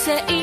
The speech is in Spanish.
se